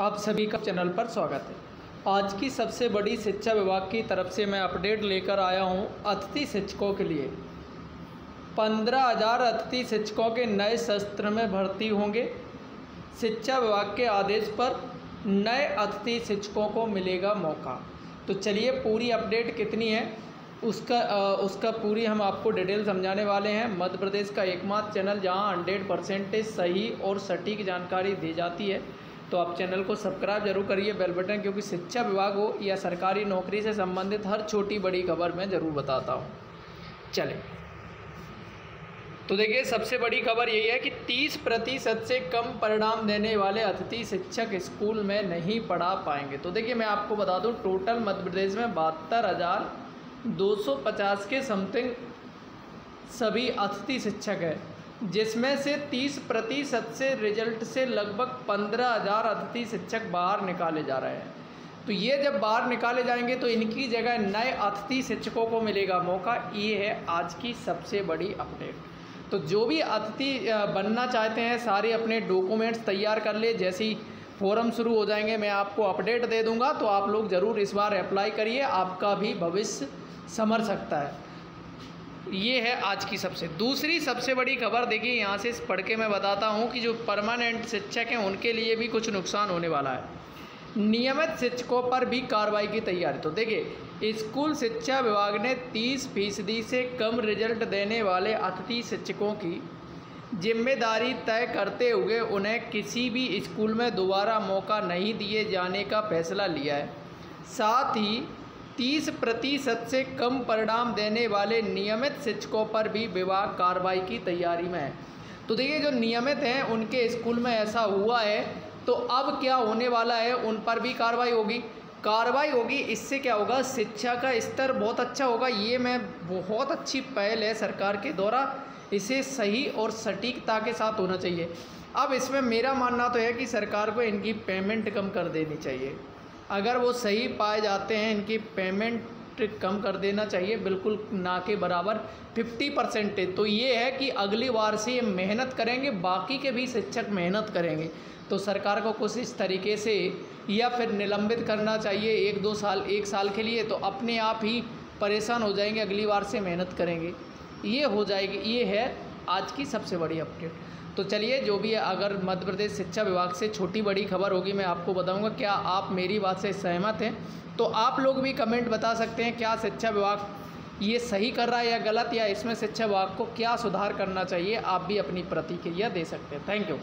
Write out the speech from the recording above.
आप सभी का चैनल पर स्वागत है। आज की सबसे बड़ी शिक्षा विभाग की तरफ़ से मैं अपडेट लेकर आया हूँ अतिथि शिक्षकों के लिए। पंद्रह हज़ार अतिथि शिक्षकों के नए सत्र में भर्ती होंगे। शिक्षा विभाग के आदेश पर नए अतिथि शिक्षकों को मिलेगा मौका। तो चलिए, पूरी अपडेट कितनी है, उसका उसका पूरी हम आपको डिटेल समझाने वाले हैं। मध्य प्रदेश का एकमात्र चैनल, जहाँ हंड्रेड परसेंटेज सही और सटीक जानकारी दी जाती है। तो आप चैनल को सब्सक्राइब ज़रूर करिए बेल बटन, क्योंकि शिक्षा विभाग हो या सरकारी नौकरी से संबंधित हर छोटी बड़ी खबर मैं ज़रूर बताता हूँ। चले। तो देखिए, सबसे बड़ी खबर यही है कि 30 प्रतिशत से कम परिणाम देने वाले अतिथि शिक्षक स्कूल में नहीं पढ़ा पाएँगे। तो देखिए, मैं आपको बता दूँ, टोटल मध्य प्रदेश में बहत्तर हज़ार दो सौ पचास के समथिंग सभी अतिथि शिक्षक हैं। जिसमें से 30 प्रतिशत से रिज़ल्ट से लगभग पंद्रह हज़ार अतिथि शिक्षक बाहर निकाले जा रहे हैं। तो ये जब बाहर निकाले जाएँगे तो इनकी जगह नए अतिथि शिक्षकों को मिलेगा। मौका ये है आज की सबसे बड़ी अपडेट। तो जो भी अतिथि बनना चाहते हैं, सारे अपने डॉक्यूमेंट्स तैयार कर ले। जैसे फॉरम शुरू हो जाएँगे, मैं आपको अपडेट दे दूँगा तो आप लोग ज़रूर इस बार अप्लाई करिए। आपका भी भविष्य समर सकता है। ये है आज की सबसे, दूसरी सबसे बड़ी खबर देखिए यहाँ से पढ़ के मैं बताता हूँ कि जो परमानेंट शिक्षक हैं, उनके लिए भी कुछ नुकसान होने वाला है। नियमित शिक्षकों पर भी कार्रवाई की तैयारी। तो देखिए, स्कूल शिक्षा विभाग ने 30 फ़ीसदी से कम रिज़ल्ट देने वाले अतिथि शिक्षकों की ज़िम्मेदारी तय करते हुए उन्हें किसी भी स्कूल में दोबारा मौका नहीं दिए जाने का फैसला लिया है। साथ ही तीस प्रतिशत से कम परिणाम देने वाले नियमित शिक्षकों पर भी विभाग कार्रवाई की तैयारी में है। तो देखिए, जो नियमित हैं, उनके स्कूल में ऐसा हुआ है तो अब क्या होने वाला है, उन पर भी कार्रवाई होगी। कार्रवाई होगी, इससे क्या होगा, शिक्षा का स्तर बहुत अच्छा होगा, ये मैं बहुत अच्छी पहल है सरकार के द्वारा, इसे सही और सटीकता के साथ होना चाहिए। अब इसमें मेरा मानना तो है कि सरकार को इनकी पेमेंट कम कर देनी चाहिए। अगर वो सही पाए जाते हैं, इनकी पेमेंट कम कर देना चाहिए, बिल्कुल ना के बराबर फिफ्टी परसेंटेज तो ये है कि अगली बार से ये मेहनत करेंगे, बाकी के भी शिक्षक मेहनत करेंगे। तो सरकार को कुछ इस तरीके से या फिर निलंबित करना चाहिए एक दो साल, एक साल के लिए तो अपने आप ही परेशान हो जाएँगे, अगली बार से मेहनत करेंगे। ये हो जाएगी, ये है आज की सबसे बड़ी अपडेट। तो चलिए, जो भी अगर मध्य प्रदेश शिक्षा विभाग से छोटी बड़ी खबर होगी, मैं आपको बताऊँगा, क्या आप मेरी बात से सहमत हैं? तो आप लोग भी कमेंट बता सकते हैं, क्या शिक्षा विभाग ये सही कर रहा है या गलत, या इसमें शिक्षा विभाग को क्या सुधार करना चाहिए, आप भी अपनी प्रतिक्रिया दे सकते हैं। Thank you.